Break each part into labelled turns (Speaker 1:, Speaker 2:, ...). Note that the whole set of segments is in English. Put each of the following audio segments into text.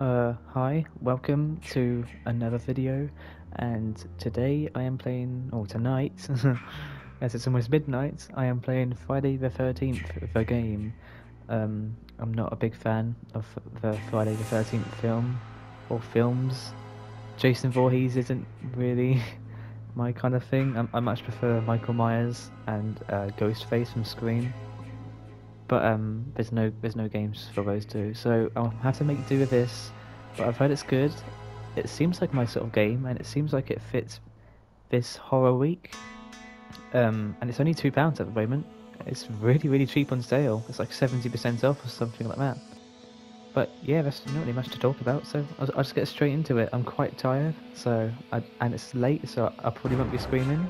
Speaker 1: Uh, hi, welcome to another video, and today I am playing, or tonight, as it's almost midnight, I am playing Friday the 13th, the game. Um, I'm not a big fan of the Friday the 13th film, or films. Jason Voorhees isn't really my kind of thing. I, I much prefer Michael Myers and uh, Ghostface from Scream but um, there's no there's no games for those two, so I'll have to make do with this. But I've heard it's good. It seems like my sort of game, and it seems like it fits this horror week. Um, and it's only two pounds at the moment. It's really really cheap on sale. It's like seventy percent off or something like that. But yeah, there's not really much to talk about, so I'll, I'll just get straight into it. I'm quite tired, so I, and it's late, so I probably won't be screaming.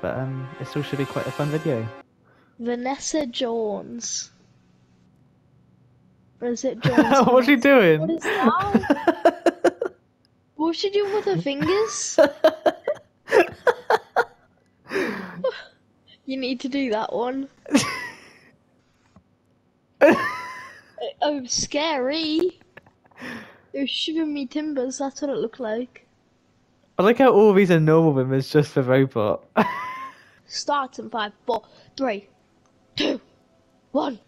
Speaker 1: But um, it still should be quite a fun video.
Speaker 2: Vanessa Jones. Or is it Jones?
Speaker 1: What's she doing?
Speaker 2: What is that? What's she doing with her fingers? you need to do that one. oh, scary. It was shivering me timbers, that's what it looked like.
Speaker 1: I like how all these are normal members just for robot.
Speaker 2: Starts in five, four, three, two, one.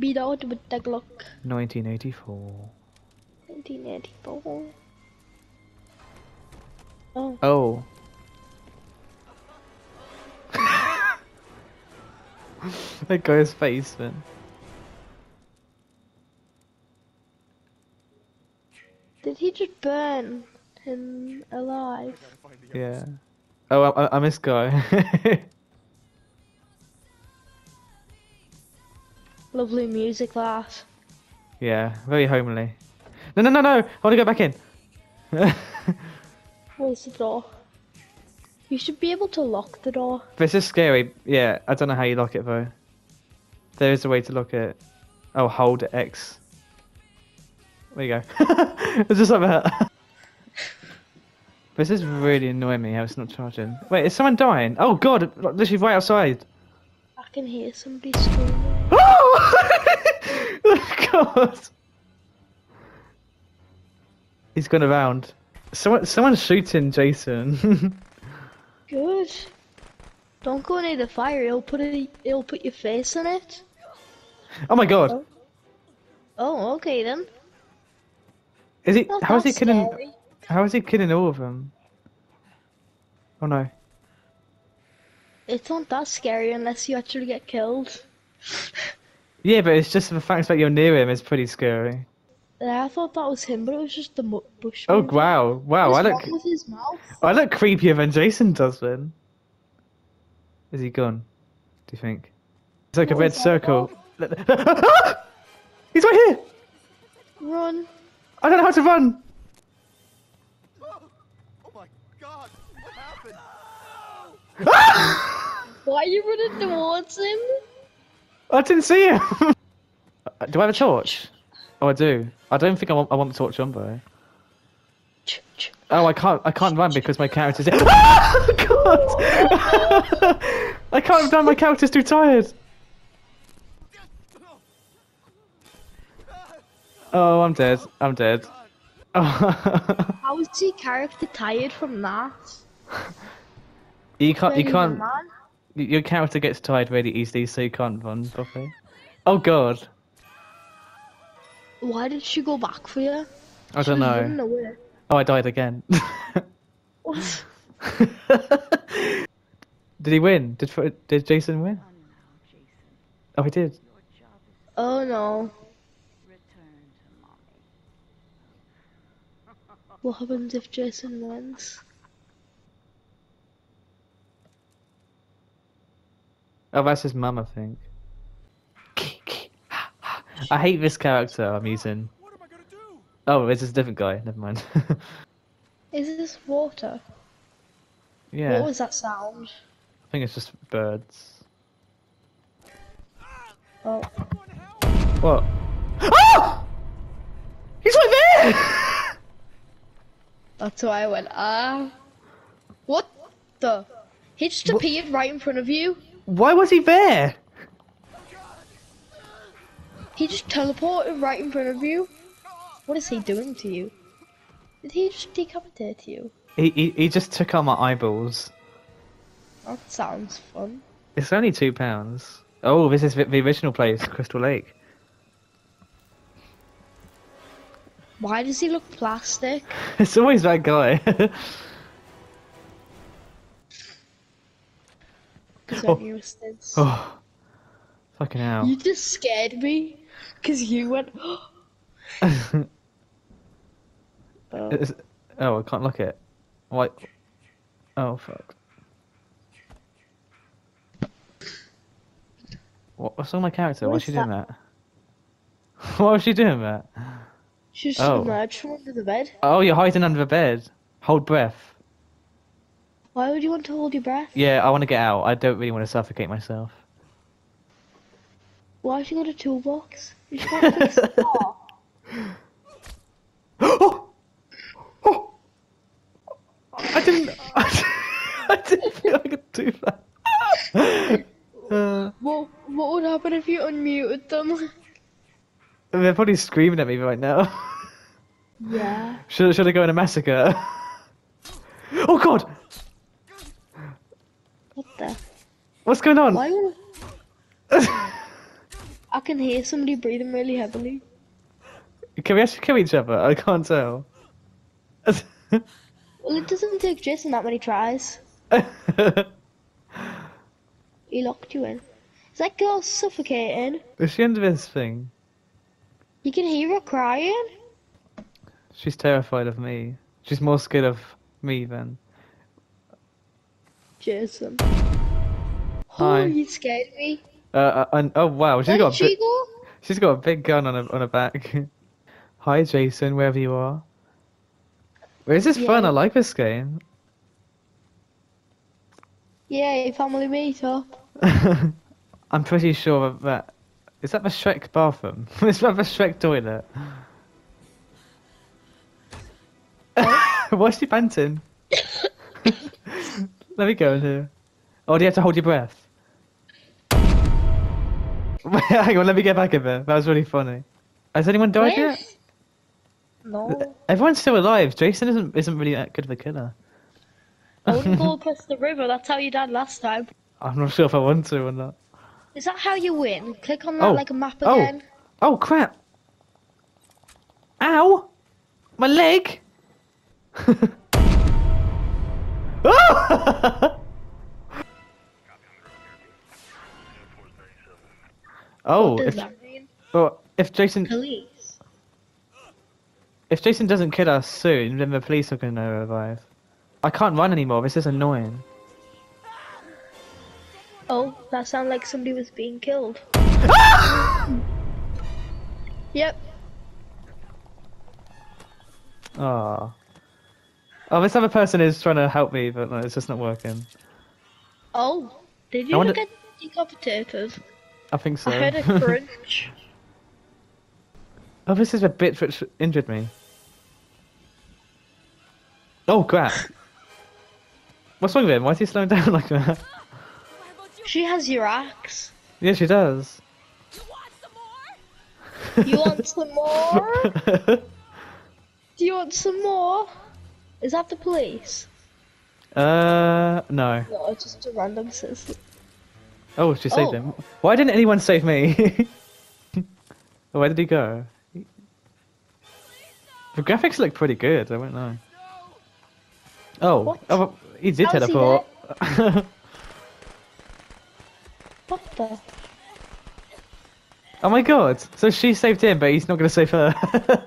Speaker 2: Beat out with the Glock.
Speaker 1: 1984.
Speaker 2: 1984. Oh,
Speaker 1: Oh. that guy's face, man.
Speaker 2: did he just burn him alive?
Speaker 1: Yeah. Oh, I, I, I'm guy.
Speaker 2: Lovely music, that.
Speaker 1: yeah, very homely. No, no, no, no! I want to go back in.
Speaker 2: Where's the door? You should be able to lock the door.
Speaker 1: this is scary. Yeah, I don't know how you lock it though. There is a way to lock it. Oh, hold X. There you go. it's just like that. This is really annoying me how it's not charging. Wait, is someone dying? Oh god, literally right outside.
Speaker 2: I can hear somebody screaming.
Speaker 1: Oh! god. He's gone around. Someone, someone's shooting Jason.
Speaker 2: Good. Don't go near the fire. It'll put it. It'll put your face in it.
Speaker 1: oh my god.
Speaker 2: Oh. Oh, okay then.
Speaker 1: Is he?
Speaker 2: Not
Speaker 1: How is he killing?
Speaker 2: scary.
Speaker 1: How is he killing all of them? Oh no.
Speaker 2: It's not that scary unless you actually get killed.
Speaker 1: Yeah, but it's just the fact that you're near him is pretty scary.
Speaker 2: Yeah, I thought that was him, but it was just the bush.
Speaker 1: Oh
Speaker 2: man.
Speaker 1: wow, wow! I
Speaker 2: What's
Speaker 1: look,
Speaker 2: wrong with his mouth.
Speaker 1: I look creepier than Jason does. Then. Is he gone? Do you think? It's like a red circle. He's right here.
Speaker 2: Run.
Speaker 1: I don't know how to run.
Speaker 3: Oh my god, what happened?
Speaker 2: Why are you running towards him?
Speaker 1: I didn't see him. do I have a torch? Oh, I do. I don't think I want. I want the torch on though.
Speaker 2: Ch- ch-
Speaker 1: Oh, I can't. I can't run because my character's. Ah, God! I can't run. My character's too tired. Oh, I'm dead. I'm dead. Oh.
Speaker 2: How is your character tired from that?
Speaker 1: you can't. You can't. Your character gets tired really easily, so you can't run properly. Oh God.
Speaker 2: Why did she go back for you?
Speaker 1: I
Speaker 2: She
Speaker 1: don't know. Oh, I died again.
Speaker 2: What?
Speaker 1: did he win? Did did Jason win? Oh, he did.
Speaker 2: Oh no. What happens if Jason wins?
Speaker 1: Oh, that's his mum, I think. I hate this character I'm using.
Speaker 3: What?
Speaker 1: Oh, it's a different guy. Never mind.
Speaker 2: Is this water?
Speaker 1: yeah,
Speaker 2: What was that sound?
Speaker 1: I think it's just birds.
Speaker 2: Oh.
Speaker 3: What?
Speaker 1: Oh! He's right there!
Speaker 2: That's why I went, ah. What the? He just appeared right in front of you.
Speaker 1: Why was he there?
Speaker 2: He just teleported right in front of you. What is he doing to you? Did he just decapitate you?
Speaker 1: He, he he just took out my eyeballs.
Speaker 2: That sounds fun.
Speaker 1: It's only two pounds. Oh, this is the the original place, Crystal Lake.
Speaker 2: Why does he look plastic?
Speaker 1: It's always that guy.
Speaker 2: Because
Speaker 1: Oh.
Speaker 2: I'm
Speaker 1: oh, fucking hell.
Speaker 2: You just scared me. Because you went. Oh,
Speaker 1: oh, I can't look it. What? Oh fuck. What, what's on my character?
Speaker 2: What
Speaker 1: Why's
Speaker 2: is
Speaker 1: she doing that? Why was she doing that?
Speaker 2: she just
Speaker 1: Oh.
Speaker 2: emerged from under the bed.
Speaker 1: Oh, you're hiding under the bed. Hold breath.
Speaker 2: Why would you want to hold your breath?
Speaker 1: Yeah, I want to get out. I don't really want to suffocate myself.
Speaker 2: Why have you got a toolbox? You to fix the car.
Speaker 1: oh! Oh! I didn't. I didn't feel I could do that. Uh,
Speaker 2: What, what would happen if you unmuted them?
Speaker 1: they're probably screaming at me right now.
Speaker 2: Yeah.
Speaker 1: Should, should I go in a massacre? oh god!
Speaker 2: What the?
Speaker 1: What's going on?
Speaker 2: Why I can hear somebody breathing really heavily.
Speaker 1: Can we actually kill each other? I can't tell.
Speaker 2: Well, it doesn't take Jason that many tries. He locked you in. Is that girl suffocating?
Speaker 1: Is she under this thing?
Speaker 2: You can hear her crying.
Speaker 1: She's terrified of me. She's more scared of me than.
Speaker 2: Jason.
Speaker 1: Hi.
Speaker 2: Oh, you scared me.
Speaker 1: Uh, uh, and, oh wow, she's
Speaker 2: Where
Speaker 1: got
Speaker 2: did She go?
Speaker 1: She's got a big gun on her on her back. Hi Jason, wherever you are. Wait, this is fun. I like this game.
Speaker 2: Yay, family meetup.
Speaker 1: I'm pretty sure that, that is that the Shrek bathroom. is that the Shrek toilet? Why's she panting? Let me go in here. Oh, do you have to hold your breath? Hang on, let me get back in there. That was really funny. Has anyone died
Speaker 2: Where?
Speaker 1: yet?
Speaker 2: No.
Speaker 1: Everyone's still alive. Jason isn't isn't really that good of a killer.
Speaker 2: I wouldn't go across the river. That's how you died last time.
Speaker 1: I'm not sure if I want to or not.
Speaker 2: Is that how you win? Click on that
Speaker 1: Oh.
Speaker 2: like a map
Speaker 1: Oh.
Speaker 2: again.
Speaker 1: Oh crap! Ow! My leg! oh! Oh, if, well, if Jason
Speaker 2: Police.
Speaker 1: if Jason doesn't kill us soon, then the police are gonna arrive. I can't run anymore. This is annoying.
Speaker 2: Oh, that sounded like somebody was being killed. Yep.
Speaker 1: Oh. Oh, this other person is trying to help me, but no, it's just not working.
Speaker 2: Oh, did
Speaker 1: I
Speaker 2: you
Speaker 1: wonder-
Speaker 2: get decapitated?
Speaker 1: I think so.
Speaker 2: I heard a crunch.
Speaker 1: Oh, this is a bitch which injured me. Oh, crap. What's wrong with him? Why is he slowing down like that?
Speaker 2: she has your axe.
Speaker 1: Yeah, she does.
Speaker 2: You want some more? Do you want some more? Is that the police?
Speaker 1: uh, no.
Speaker 2: No, it's just a random citizen.
Speaker 1: Oh, she saved
Speaker 2: Oh.
Speaker 1: him. Why didn't anyone save me? Where did he go? The graphics look pretty good, I won't lie. Oh,
Speaker 2: What?
Speaker 1: oh he did
Speaker 2: How's he
Speaker 1: teleport.
Speaker 2: What the?
Speaker 1: oh my god, so she saved him, but he's not going to save her.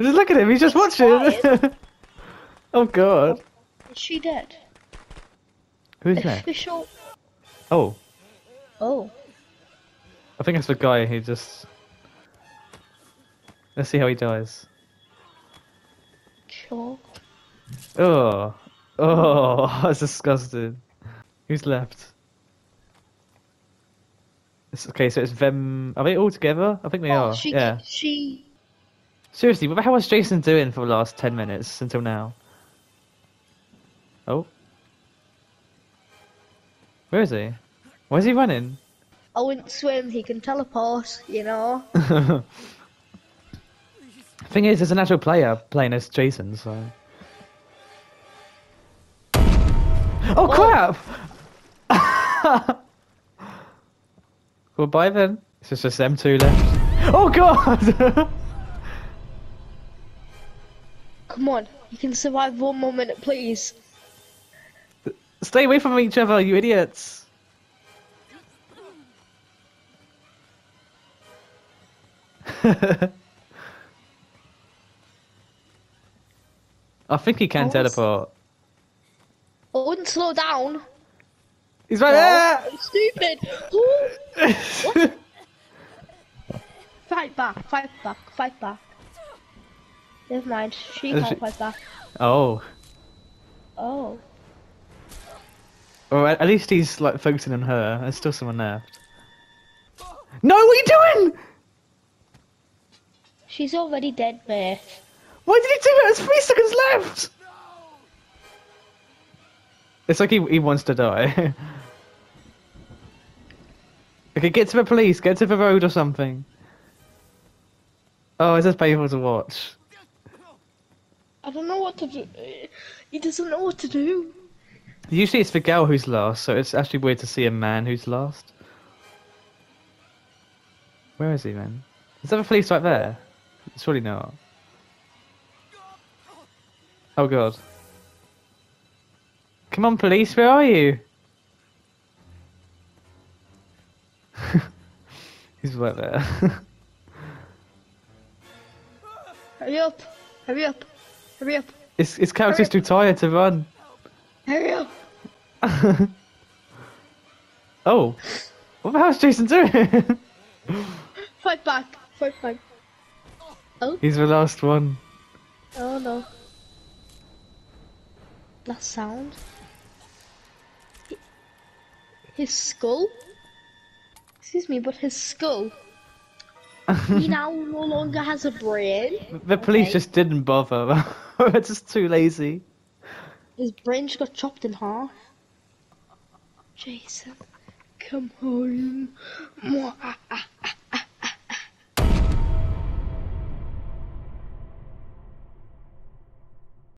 Speaker 1: just look at him, he's just
Speaker 2: He's
Speaker 1: watching. oh god.
Speaker 2: Is she dead?
Speaker 1: Who's that?
Speaker 2: Official.
Speaker 1: Oh,
Speaker 2: Oh.
Speaker 1: I think it's the guy who just. Let's see how he dies.
Speaker 2: Sure.
Speaker 1: Oh, oh, that's disgusting. Who's left? It's, okay, so it's them. Are they all together? I think they
Speaker 2: Oh,
Speaker 1: are.
Speaker 2: she.
Speaker 1: Yeah.
Speaker 2: She.
Speaker 1: Seriously, what the hell was Jason doing for the last ten minutes until now? Oh. Where is he? Why is he running?
Speaker 2: I wouldn't swim, he can teleport, you know?
Speaker 1: Thing is, there's an actual player playing as Jason, so. Oh crap! well, bye then. It's just, just them two left. Oh god!
Speaker 2: Come on, you can survive one more minute, please.
Speaker 1: Stay away from each other, you idiots! I think he can
Speaker 2: I
Speaker 1: teleport.
Speaker 2: I wouldn't slow down.
Speaker 1: He's right
Speaker 2: No, I'm stupid. Fight back, fight back, fight back. Never mind, she can't fight back.
Speaker 1: oh.
Speaker 2: Oh.
Speaker 1: Or at least he's like focusing on her. There's still someone left. No, what are you doing?
Speaker 2: She's already dead, mate.
Speaker 1: Why did he do it? There's three seconds left. It's like he he wants to die. okay, get to the police. Get to the road or something. Oh, it's just painful to watch.
Speaker 2: I don't know what to do. He doesn't know what to do.
Speaker 1: Usually it's the girl who's lost, so it's actually weird to see a man who's lost. Where is he then? Is there a police right there? It's surely not. Oh god. Come on police, where are you? He's right there.
Speaker 2: Hurry up! Hurry up! Hurry up!
Speaker 1: his, his character's too tired to run. Oh. What the hell's Jason doing?
Speaker 2: Fight back! Fight back! Oh,
Speaker 1: He's the last one.
Speaker 2: oh no. That sound. His skull? Excuse me, but his skull. he now no longer has a brain.
Speaker 1: The police
Speaker 2: Okay.
Speaker 1: just didn't bother. They're just too lazy.
Speaker 2: His brain just got chopped in half. Jason, come home.